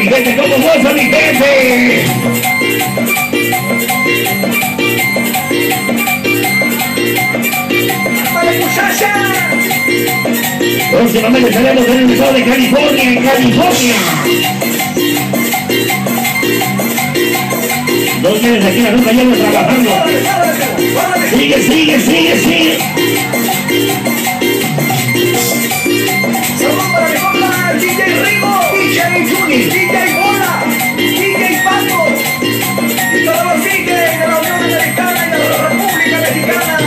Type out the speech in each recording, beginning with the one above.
mi gente? ¿Cómo goza mi gente? Próximamente estaremos en el estado de California, en California. Dos meses aquí la ruta llevo trabajando. Sigue, sigue, sigue, sigue. Saludos para mi compa, DJ Rigo, DJ Juni, DJ Bola, DJ Paco y todos los DJs de la Unión Americana y de la República Mexicana.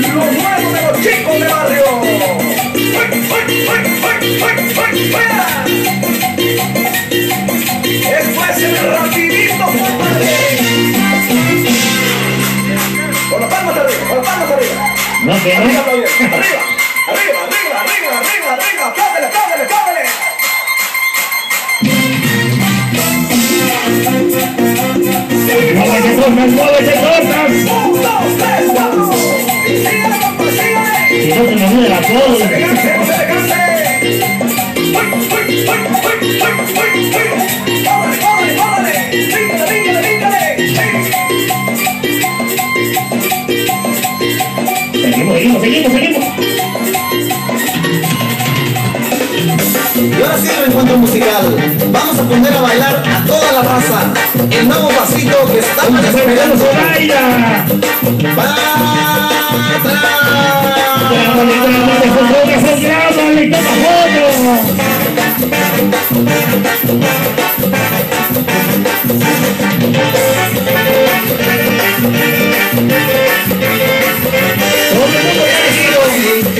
Los nuevos de los chicos de barrio. Esto es el rapidito. Con las palmas arriba, con las palmas arriba. No, que Arriba, arriba, arriba, arriba, arriba, arriba, arriba, apláudele, apláudele, apláudele. Muévete tortas, muévete tortas. Un, dos, tres, cuatro. Y compa, sígale. Si no se me mueve la Seguimos, seguimos, seguimos. Y ahora sí el encuentro musical. Vamos a poner a bailar a toda la raza. El nuevo pasito que estamos esperando. Soraya. ¡Para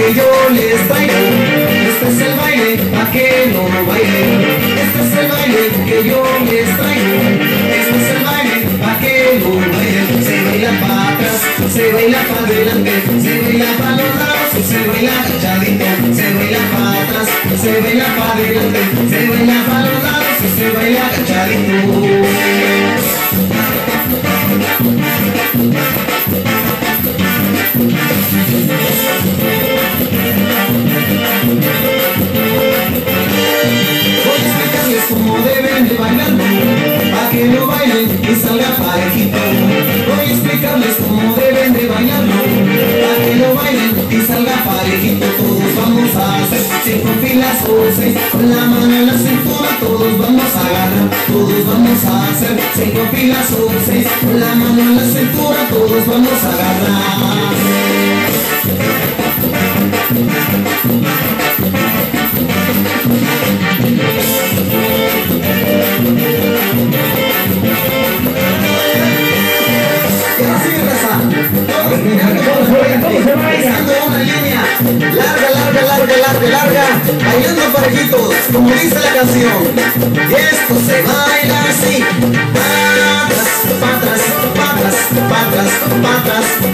que yo les traigo. Este es el baile, pa' que no bailen. Este es el baile que yo les traigo. Este es el baile, pa' que no bailen. Se baila pa' atrás, se baila pa' adelante, se baila pa' los lados, se baila se baila pa' adelante, se baila pa' los lados, se baila agachadito. Todos vamos a agarrar. Todos vamos a hacer cinco filas o seis, con la mano en la cintura todos vamos a agarrar. Así raza, parejitos, como dice la canción. Y esto se baila así, patas, patas, patas,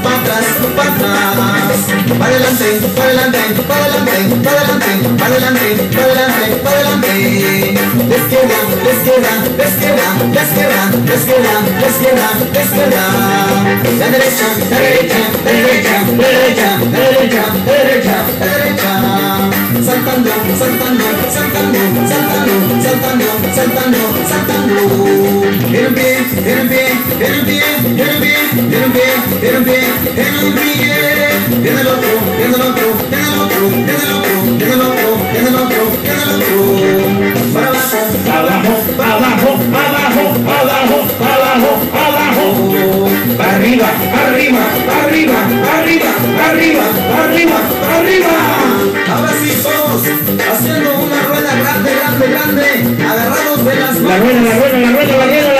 patas, patas. Para adelante, para adelante, para adelante, para adelante, para adelante, para adelante, para adelante. La izquierda, la izquierda, la izquierda, la izquierda, la izquierda, la izquierda, la izquierda. La derecha, la derecha, la derecha, la derecha, la derecha, la derecha, la derecha. Saltando, saltando, saltando, saltando, saltando, saltando, saltando. En un pie, en un pie, en un pie, en un pie, en un pie, en un pie, en un pie. En arriba. Ahora sí todos haciendo una rueda grande, grande, grande, agarrados de las La rueda, la rueda, la rueda, la rueda, la rueda,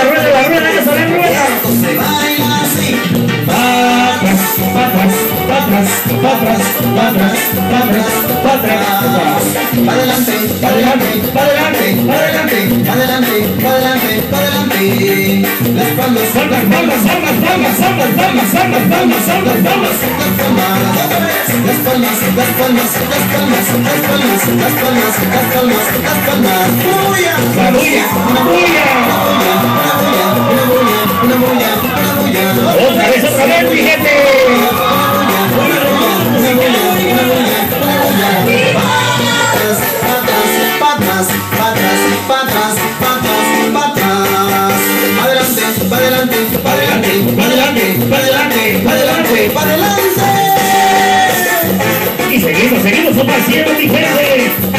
patas, patas, patas, patas, patas. Para adelante, para adelante, para adelante, para adelante, para adelante, para adelante, para adelante. La las palmas, Palmas, palmas, palmas, palmas, palmas, palmas, palmas, palmas, palmas, palmas. las palmas, las palmas, las palmas, las palmas, las palmas, las palmas, las palmas, las palmas. Una bulla, La bulla, una bulla. una bulla, una bulla, una bulla, una bulla. Otra vez, otra vez, mi gente. Para adelante, para adelante, para adelante, para adelante, para adelante, para adelante. Y seguimos, seguimos compartiendo, mi gente.